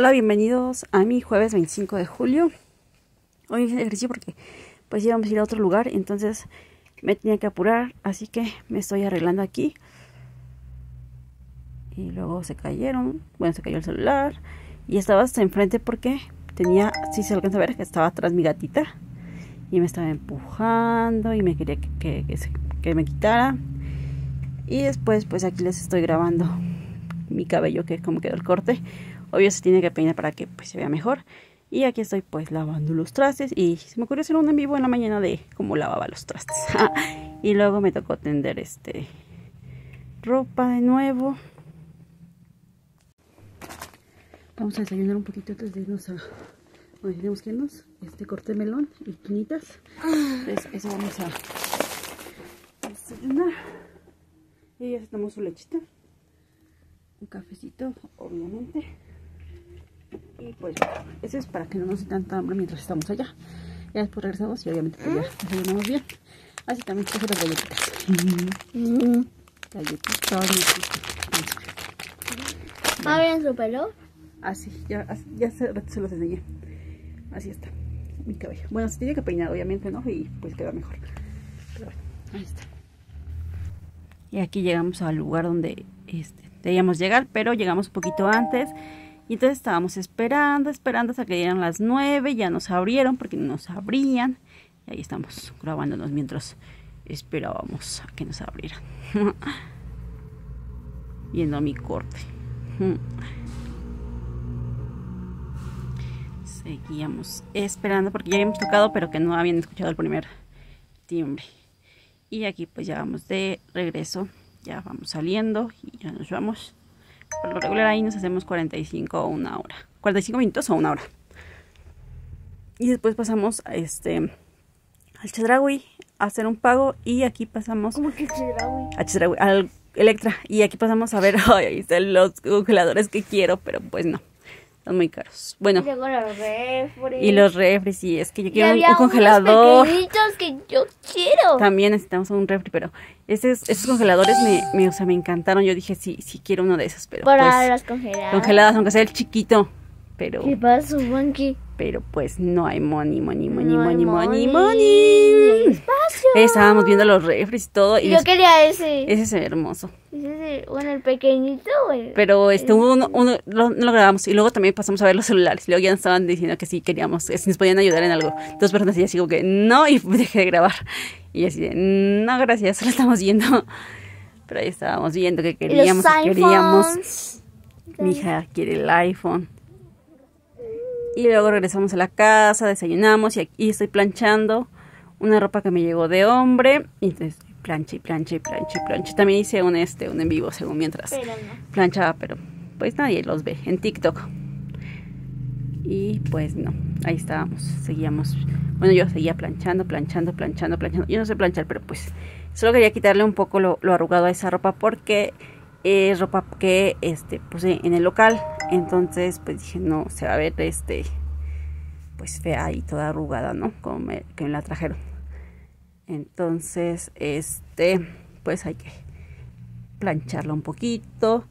Hola, bienvenidos a mi jueves 25 de julio. Hoy hice ejercicio porque pues íbamos a ir a otro lugar, entonces me tenía que apurar, así que me estoy arreglando aquí. Y luego se cayeron, bueno, se cayó el celular y estaba hasta enfrente porque tenía, si se alcanza a ver, que estaba atrás mi gatita y me estaba empujando y me quería que, que me quitara. Y después pues aquí les estoy grabando mi cabello que como quedó el corte Obvio se tiene que peinar para que pues, se vea mejor. Y aquí estoy pues lavando los trastes y se me ocurrió hacer un en vivo en la mañana de cómo lavaba los trastes. y luego me tocó tender este ropa de nuevo. Vamos a desayunar un poquito antes de irnos a... Bueno, tenemos que irnos, este corte melón y tunitas. Entonces eso vamos a desayunar. Y ya estamos su lechita. Un cafecito, obviamente. Y pues eso es para que no nos dé tanta hambre mientras estamos allá. Ya después regresamos y obviamente pues ya desayunamos bien. Así también coge las galletitas. Galletitas, ¿Va bien su pelo? Así, ya, ya se, se los enseñé. Así está mi cabello. Bueno, se tiene que peinar obviamente, ¿no? Y pues queda mejor. Pero bueno, ahí está. Y aquí llegamos al lugar donde este, debíamos llegar, pero llegamos un poquito antes. Y entonces estábamos esperando, esperando hasta que dieran las nueve, ya nos abrieron porque no nos abrían. Y ahí estamos grabándonos mientras esperábamos a que nos abrieran. Viendo a mi corte. Seguíamos esperando porque ya habíamos tocado, pero que no habían escuchado el primer timbre. Y aquí pues ya vamos de regreso. Ya vamos saliendo y ya nos vamos. Por lo regular ahí nos hacemos 45 o una hora. 45 minutos o una hora. Y después pasamos a este al Chedraui a hacer un pago y aquí pasamos ¿Cómo que Chedraui? A Chedraui, al Electra y aquí pasamos a ver, ay, ahí están los congeladores que quiero, pero pues no. Están muy caros. Bueno. Y los refres. Y los refres, sí, es que yo quiero un, congelador. que yo quiero. También necesitamos un refri, pero esos, esos congeladores me, me, o sea, me encantaron. Yo dije, sí, sí quiero uno de esos, pero Para pues, las congeladas. Congeladas, aunque sea el chiquito. Pero, ¿Qué Monkey? Pero pues no hay money, money, money, no money, money, money. Estábamos viendo los refres y todo. Y yo quería ese. Ese es hermoso. Ese, bueno, el pequeñito, güey. Pero este, uno, uno lo, lo, grabamos y luego también pasamos a ver los celulares. Y luego ya nos estaban diciendo que sí queríamos, si nos podían ayudar en algo. Dos personas y así como que no, y dejé de grabar. Y así de, no, gracias, solo estamos viendo. Pero ahí estábamos viendo que queríamos, que queríamos. Mi hija quiere el iPhone. Y luego regresamos a la casa, desayunamos y aquí estoy planchando una ropa que me llegó de hombre. Y entonces plancha y plancha y plancha y plancha. También hice un este, un en vivo según mientras pero no. planchaba, pero pues nadie los ve en TikTok. Y pues no, ahí estábamos, seguíamos. Bueno, yo seguía planchando, planchando, planchando, planchando. Yo no sé planchar, pero pues solo quería quitarle un poco lo, lo arrugado a esa ropa porque es ropa que este puse en el local. Entonces, pues dije, no, se va a ver este pues fea y toda arrugada, ¿no? Como me, que me la trajeron. Entonces, este, pues hay que plancharla un poquito.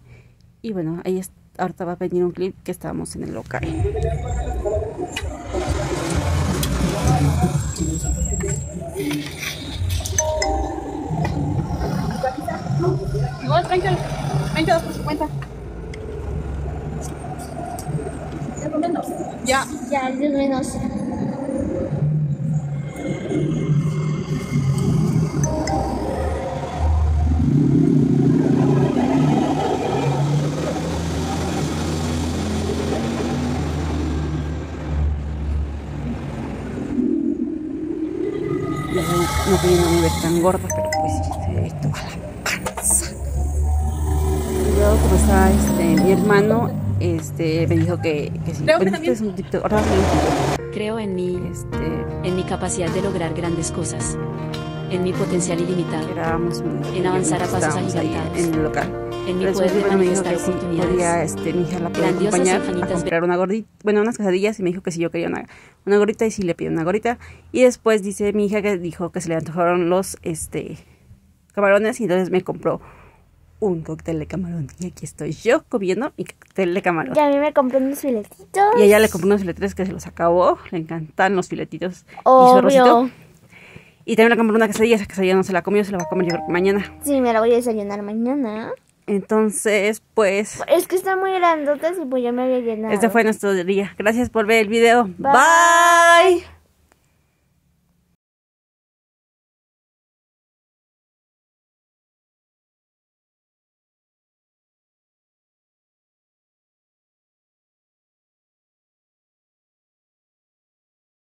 Y bueno, ahí está, ahorita va a venir un clip que estábamos en el local. No, 30, 22 por 50. Ya. Ya, Dios menos. No quería una mujer tan gorda, pero pues ve toda la panza. Y luego como está este, mi hermano, este, me dijo que, que sí. Creo Bueno, este es un TikTok. Creo en mí, Este, en mi capacidad de lograr grandes cosas, en mi potencial ilimitado, En avanzar a pasos agigantados. En el local. En mi poder después de me dijo manifestar que oportunidades. podía, este, mi hija la podía acompañar a infinitas comprar una gordita, bueno, unas quesadillas y me dijo que si yo quería una, una gorrita y sí le pidió una gorrita. Y después dice mi hija que dijo que se le antojaron los, este, camarones y entonces me compró un cóctel de camarón. Y aquí estoy yo comiendo mi cóctel de camarón. Y a mí me compré unos filetitos. Y a ella le compré unos filetes que se los acabó. Le encantan los filetitos y su. Obvio. Y también le compré una quesadilla. Esa quesadilla no se la comió, se la va a comer yo creo que mañana. Sí, me la voy a desayunar mañana. Entonces, pues, Es que está muy grandotas y pues yo me había llenado. este fue nuestro día. Gracias por ver el video. Bye. Bye.